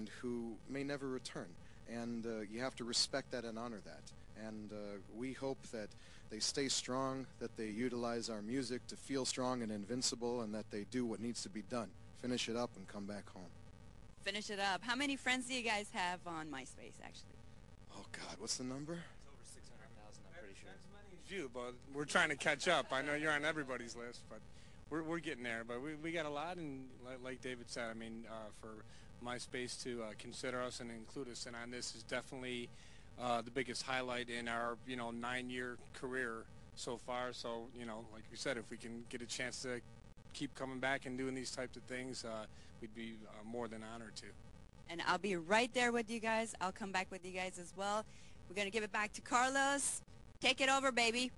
and who may never return. And uh, you have to respect that and honor that. And uh, we hope that they stay strong, that they utilize our music to feel strong and invincible, and that they do what needs to be done. Finish it up and come back home. Finish it up. How many friends do you guys have on MySpace, actually? Oh, God, what's the number? It's over 600,000, I'm pretty sure. You, but we're trying to catch up. I know you're on everybody's list, but we're, we're getting there. But we, we got a lot, and like, like David said, I mean, uh, for MySpace to uh, consider us and include us And on this is definitely uh, the biggest highlight in our you know nine-year career so far. So you know, like we said, if we can get a chance to keep coming back and doing these types of things, uh, we'd be uh, more than honored to. And I'll be right there with you guys. I'll come back with you guys as well. We're going to give it back to Carlos. Take it over, baby.